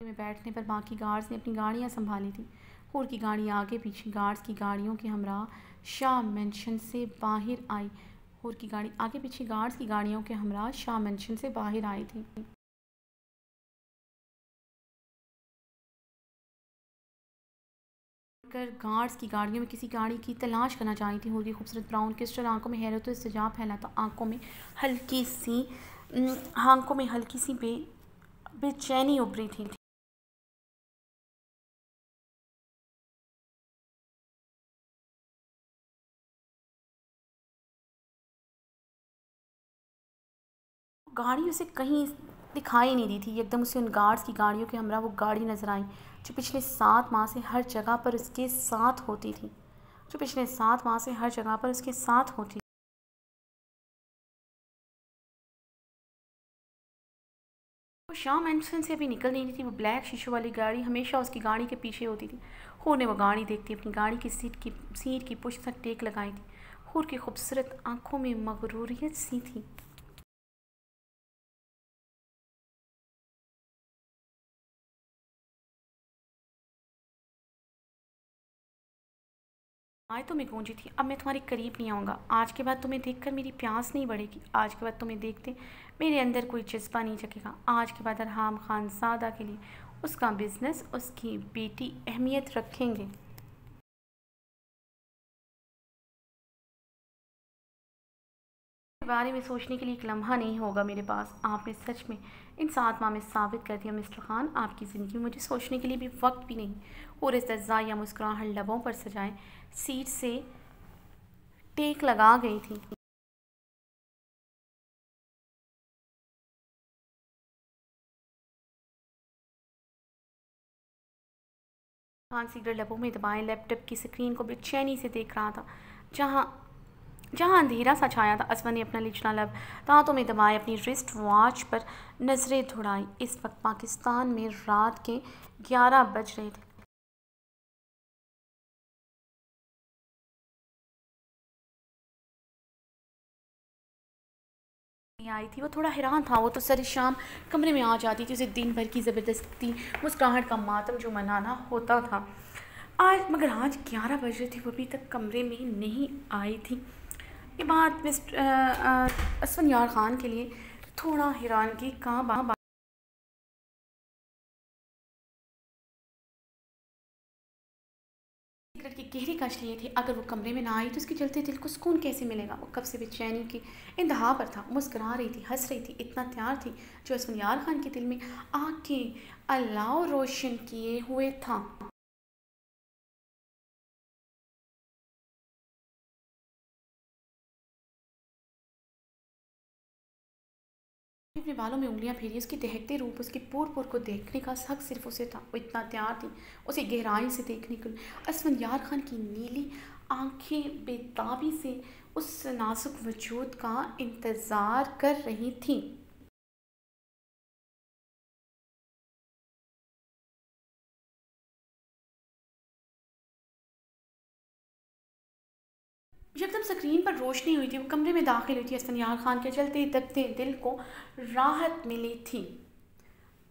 Speaker 1: में बैठने पर बाकी गार्ड्स ने अपनी गाड़ियाँ संभाली थी। हूर की गाड़ी आगे, पीछे गार्ड्स की गाड़ियों के हमरा शाह मेंशन से बाहर आई। हूर की गाड़ी आगे, पीछे गार्ड्स की गाड़ियों के हमरा शाह मेंशन से बाहर आई थी। अगर गार्ड्स की गाड़ियों में किसी गाड़ी की तलाश करना चाहती थी होगी खूबसूरत ब्राउन क्रिस्टल आँखों में हैरत तो इसजाब फैला था। आँखों में हल्की सी आँखों में हल्की सी बे, बेचैनी उभरी थी। गाड़ी उसे कहीं दिखाई नहीं दी थी। एकदम उसे उन गार्ड्स की गाड़ियों के हमरा वो गाड़ी नज़र आई, जो पिछले सात माह से हर जगह पर उसके साथ होती थी। जो पिछले सात माह से हर जगह पर उसके साथ होती वो शाम एंसन से अभी निकल नहीं रही थी। वो ब्लैक शीशों वाली गाड़ी हमेशा उसकी गाड़ी के पीछे होती थी। हूर ने वो गाड़ी देखती, अपनी गाड़ी की सीट की सीट की पुश तक टेक लगाई थी। हूर की खूबसूरत आँखों में मगरूरियत सी थी। आए तो मैं गूंजी थी, अब मैं तुम्हारे करीब नहीं आऊँगा। आज के बाद तुम्हें देखकर मेरी प्यास नहीं बढ़ेगी। आज के बाद तुम्हें देखते मेरे अंदर कोई जज्बा नहीं जगेगा। आज के बाद अरहाम खान सादा के लिए उसका बिज़नेस उसकी बेटी अहमियत रखेंगे। बारे में सोचने के लिए एक लम्हा नहीं होगा मेरे पास। आपने सच में इन सात माह में साबित कर दिया, मिस्टर खान। आपकी ज़िंदगी में मुझे सोचने के लिए भी वक्त भी नहीं। और इस दज्जा या मुस्कुराहट लबों पर सजाएँ। सीट से टेक लगा गई थी। खान सिगरेट लबों में दबाएँ लैपटॉप की स्क्रीन को बेचैनी से देख रहा था, जहाँ जहाँ अंधेरा सा छाया था। असवन ने अपना लिचना लब दांतों में दबाए, अपनी रिस्ट वॉच पर नज़रें धुड़ाई इस वक्त पाकिस्तान में रात के ग्यारह बज रहे थे। आई थी। वो थोड़ा हैरान था, वो तो सर शाम कमरे में आ जाती थी, उसे दिन भर की ज़बरदस्ती मुस्कुराहट का मातम जो मनाना होता था। आज, मगर आज ग्यारह बजे थे, वो अभी तक कमरे में नहीं आई थी। ये बात मिस्टर असफन यार ख़ान के लिए थोड़ा हैरान की कहाँ बात की गहरी कश लिए थी। अगर वो कमरे में ना आई तो उसके चलते दिल को सुकून कैसे मिलेगा? वो कब से बेचैनी की इंतहा पर था। मुस्करा रही थी, हंस रही थी, इतना तैयार थी जो असमन यार खान के दिल में आके अल्लाह रोशन किए हुए था। बालों में उंगलियाँ फेरी, उसकी दहकते रूप, उसके पूर पूर को देखने का हक सिर्फ़ उसे था। वो इतना तैयार थी, उसे गहराई से देखने को असमन यार खान की नीली आँखें बेताबी से उस नाजुक वजूद का इंतज़ार कर रही थी। एकदम स्क्रीन पर रोशनी हुई थी, वो कमरे में दाखिल हुई थी असफनियार खान के, चलते दबते दिल को राहत मिली थी।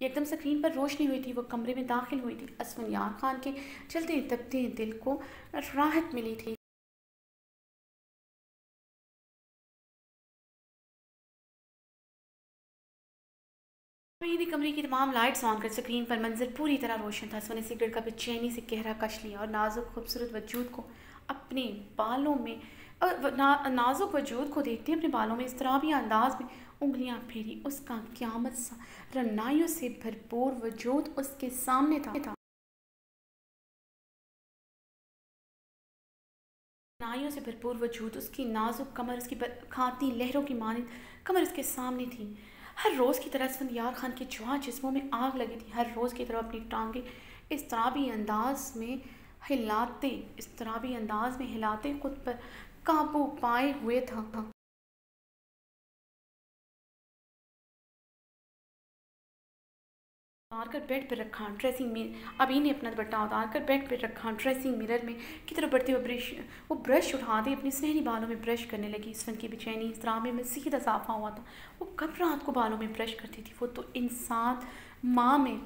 Speaker 1: एकदम स्क्रीन पर रोशनी हुई थी, वो कमरे में दाखिल हुई थी असफनियार खान के, चलते दबते दिल को राहत मिली थी। मेरी कमरे की तमाम लाइट्स ऑन कर स्क्रीन पर मंजर पूरी तरह रोशन था। सोने सिगरेट का बेचैनी से गहरा कश लिया और नाजुक, खूबसूरत वजूद को अपने बालों में ना, नाजुक वजूद को देखते हैं अपने बालों में इस तरह भी अंदाज में उंगलियाँ फेरी उसका क्यामत सा रनाइयों से भरपूर वजूद उसके सामने था। नाइयों से भरपूर वजूद उसकी नाजुक कमर उसकी खाती लहरों की मानित कमर उसके सामने थी। हर रोज़ की तरह यार खान के जुआ जिस्मों में आग लगी थी। हर रोज़ की तरह अपनी टांगे इस तरह भी अंदाज में हिलाते, इस तरह भी अंदाज में हिलाते खुद पर काबू पाए हुए था। उतार कर बेड पर रखा ड्रेसिंग में अभी ने अपना दुपट्टा उतार कर बेड पर रखा ड्रेसिंग मिरर में की तरफ़ बढ़ते हुए ब्रश वो ब्रश उठा दे, अपनी सुनहरी बालों में ब्रश करने लगी। इस की बेचैनी, इस तरह में सीधा साफा हुआ था। वो कब रात को बालों में ब्रश करती थी? वो तो इंसान माँ में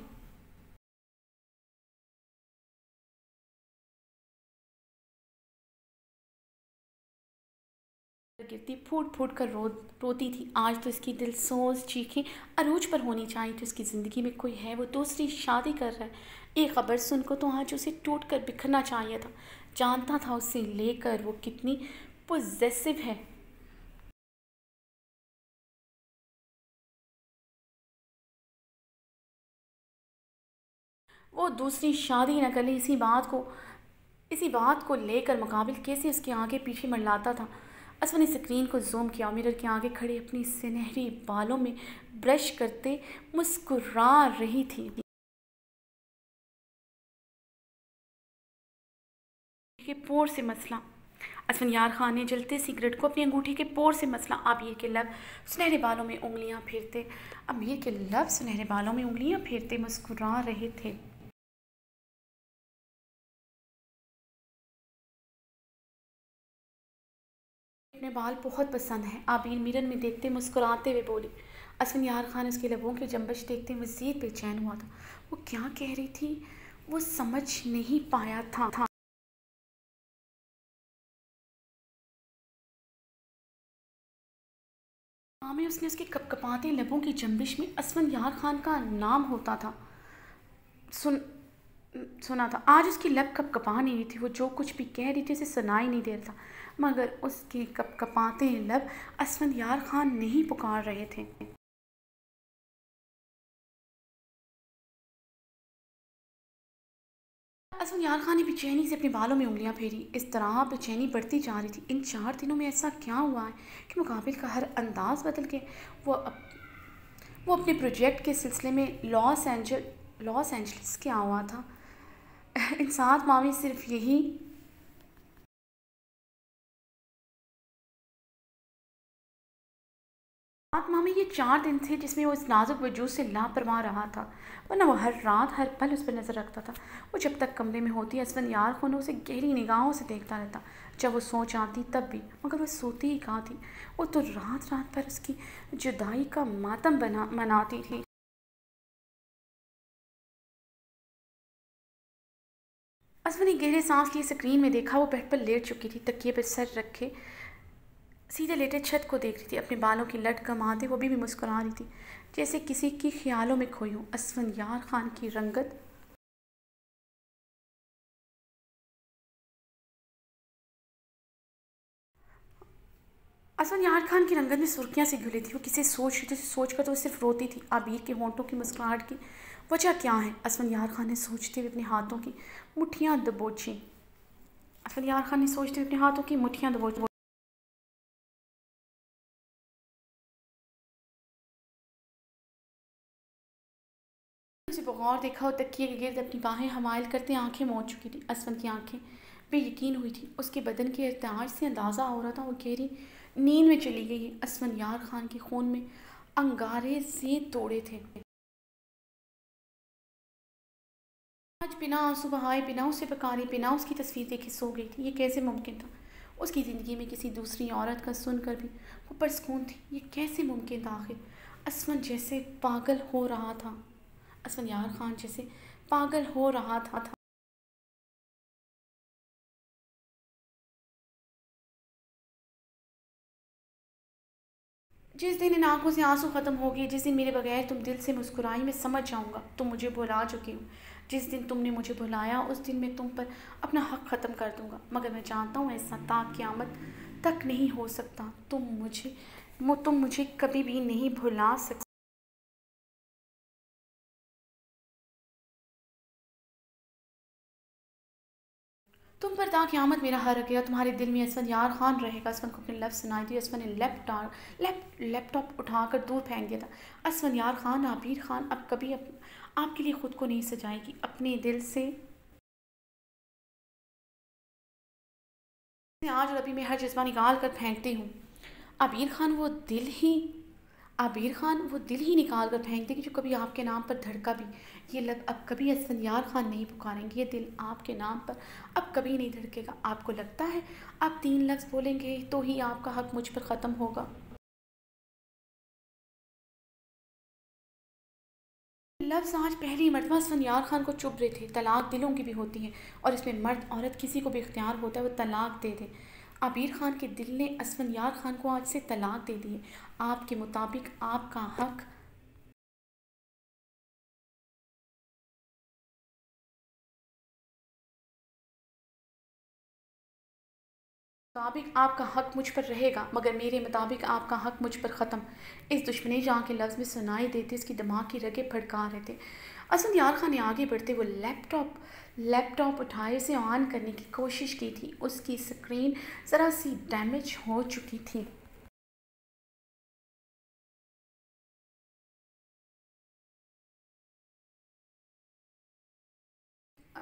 Speaker 1: गिरती, फूट फूट कर रो, रोती थी। आज तो इसकी दिल सोज चीखें अरूज पर होनी चाहिए थी उसकी ज़िंदगी में कोई है वो दूसरी शादी कर रहा है। एक ख़बर सुनकर तो आज उसे टूट कर बिखरना चाहिए था। जानता था उसे लेकर वो कितनी पोजेसिव है। वो दूसरी शादी न कर ली इसी बात को, इसी बात को लेकर मुकाबिल कैसे उसके आगे पीछे मरलाता था। असफा ने स्क्रीन को जूम किया और मिरर के आगे खड़े अपनी सुनहरी बालों में ब्रश करते मुस्कुरा रही थी। के पोर से मसला। असफन यार खान ने जलते सिगरेट को अपनी अंगूठी के पोर से मसला। अमीर के लब सुनहरे बालों में उंगलियाँ फेरते अमीर के लब सुनहरे बालों में उंगलियाँ फेरते मुस्कुरा रहे थे। अपने बाल बहुत पसंद हैं। आबिर मिरन में देखते मुस्कुराते हुए बोली असफन यार खान उसके लबों की जम्बश देखते मज़ीद बेचैन हुआ था। वो क्या कह रही थी? वो समझ नहीं पाया था, था। में उसने उसके कपकपाते लबों की जम्बिश में असफन यार खान का नाम होता था। सुन सुना था। आज उसकी लब कप कपा नहीं रही थी। वो जो कुछ भी कह रही थी उसे सुनाई नहीं दे रहा था। मगर उसके कप कपाते लब असफन यार खान नहीं पुकार रहे थे। असफन यार खान ने बेचैनी से अपने बालों में उंगलियाँ फेरी। इस तरह बेचैनी बढ़ती जा रही थी। इन चार दिनों में ऐसा क्या हुआ है कि मुकाबिल का हर अंदाज बदल के वो अप, वो अपने प्रोजेक्ट के सिलसिले में लॉस एंजल लॉस एंजलिस क्या हुआ था? इन सात माह में सिर्फ़ यही आत्मा में ये चार दिन थे जिसमें वो इस नाजुक वजूद से लापरवाह रहा था। वरना वो हर रात, हर पल उस पर नज़र रखता था। वो जब तक कमरे में होती असवन यार खुन उसे गहरी निगाहों से देखता रहता। जब वो सोच आती, तब भी, मगर वो सोती ही कहाँ थी? वो तो रात रात भर उसकी जुदाई का मातम बना, मनाती थी। असवन ने गहरे सांस लिए, स्क्रीन में देखा, वो बेड पर लेट चुकी थी, तकिए पर सर रखे। सीधे लेटे छत को देख रही थी अपने बालों की लट कमाते वो भी, भी मुस्कुरा रही थी जैसे किसी की ख्यालों में खोई हूँ। असवन यार खान की रंगत असवन यार खान की रंगत में सुर्खियाँ से घुली थी। वो किसी सोच रही थी सोच कर तो सिर्फ़ रोती थी। आबिर के होंठों की मुस्कुराहट की वजह क्या है? असवन यार खान ने सोचते हुए अपने हाथों की मुठियाँ दबोची। असवन यार खान ने सोचते हुए अपने हाथों की मुठियाँ दबोची। बगौर देखा और तकिए के गिर्द अपनी बाहें हमायल करते आँखें मोड़ चुकी थी असवन की आँखें। पे यकीन हुई थी, उसके बदन के इर्ताज से अंदाज़ा हो रहा था, वो गहरी नींद में चली गई। है असवन यार खान के खून में अंगारे से तोड़े थे। आज बिना आँसू बहाए, बिना उसे पकारे, बिना उसकी तस्वीर देखे सो गई थी। ये कैसे मुमकिन था? उसकी ज़िंदगी में किसी दूसरी औरत का सुनकर भी वो परसकून थी। ये कैसे मुमकिन था आखिर? असवन जैसे पागल हो रहा था। असवन यार खान जैसे पागल हो रहा था, था। जिस दिन इन आँखों से आँसू ख़त्म हो गए जिस दिन मेरे बगैर तुम दिल से मुस्कुराई मैं समझ जाऊँगा तुम मुझे भुला चुकी हो। जिस दिन तुमने मुझे भुलाया उस दिन मैं तुम पर अपना हक ख़त्म कर दूँगा। मगर मैं जानता हूँ ऐसा ताक़्यामत तक नहीं हो सकता। तुम मुझे तुम मुझे कभी भी नहीं भुला सकते तुम पर ता क़्यामत मेरा हर रखेगा तुम्हारे दिल में असवन यार खान रहेगा। असवन को अपने लफ्ज़ सुनाई थी असवन ने लैपटॉप लैप लैपटॉप उठाकर दूर फेंक दिया था। असवन यार खान आबिर खान अब कभी अप, आपके लिए ख़ुद को नहीं सजाएगी अपने दिल से। आज और अभी मैं हर जज्बा निकाल कर फेंकती हूँ। आबिर खान वो दिल ही आबिर खान वो दिल ही निकाल कर फेंक देगी जो कभी आपके नाम पर धड़का भी ये लग अब कभी असफनयार खान नहीं पुकारेंगे, ये दिल आपके नाम पर अब कभी नहीं धड़केगा। आपको लगता है आप तीन लफ्ज़ बोलेंगे तो ही आपका हक मुझ पर ख़त्म होगा। लफ्ज़ आज पहली मरतबा सनियार खान को चुभ रहे थे। तलाक दिलों की भी होती है और इसमें मर्द औरत किसी को भी इख्तियार होता है, वो तलाक दे दे। आबिर खान के दिल ने असफंयार खान को आज से तलाक दे दी आपके मुताबिक आपका हक मुताबिक आपका हक मुझ पर रहेगा, मगर मेरे मुताबिक आपका हक मुझ पर ख़त्म। इस दुश्मनी जहाँ के लफ्ज़ में सुनाई देते, इसकी दिमाग की रगे भड़का रहे थे। असद यार खान ने आगे बढ़ते हुए लैपटॉप लैपटॉप उठाए से ऑन करने की कोशिश की थी। उसकी स्क्रीन ज़रा सी डैमेज हो चुकी थी।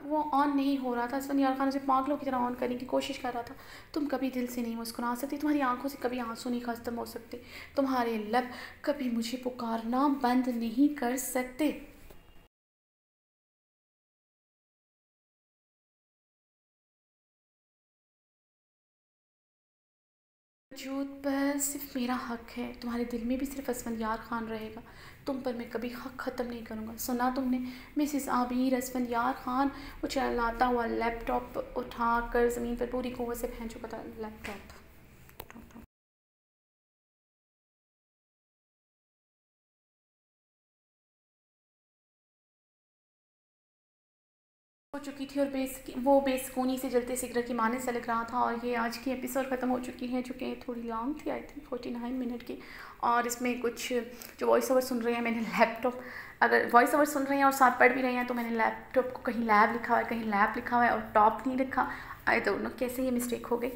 Speaker 1: वो ऑन नहीं हो रहा था। यार खान उसे पागलों की तरह ऑन करने की कोशिश कर रहा था। तुम कभी दिल से नहीं मुस्कुरा सकती, तुम्हारी आँखों से कभी आँसू नहीं खत्म हो सकते। तुम्हारे लब कभी मुझे पुकारना बंद नहीं कर सकते। वजूद पर सिर्फ़ मेरा हक है। तुम्हारे दिल में भी सिर्फ़ असफंदियार खान रहेगा। तुम पर मैं कभी हक ख़त्म नहीं करूँगा। सुना तुमने, मिसिस आबिर यार खान वो चलाता हुआ लैपटॉप उठा कर ज़मीन पर पूरी कुत से फेंक चुका था लैपटॉप। चुकी थी और बेस वो बेसकूनी से जलते सिगरेट की माने से लग रहा था और ये आज की एपिसोड ख़त्म हो चुकी है जो कि थोड़ी लॉन्ग थी I think forty nine minute की। और इसमें कुछ जो वॉइस ओवर सुन रहे हैं, मैंने लैपटॉप अगर वॉइस ओवर सुन रहे हैं और साथ पढ़ भी रहे हैं तो मैंने लैपटॉप को कहीं लैब लिखा हुआ है, कहीं लैब लिखा हुआ है और टॉप नहीं लिखा। आए तो कैसे ये मिस्टेक हो गई।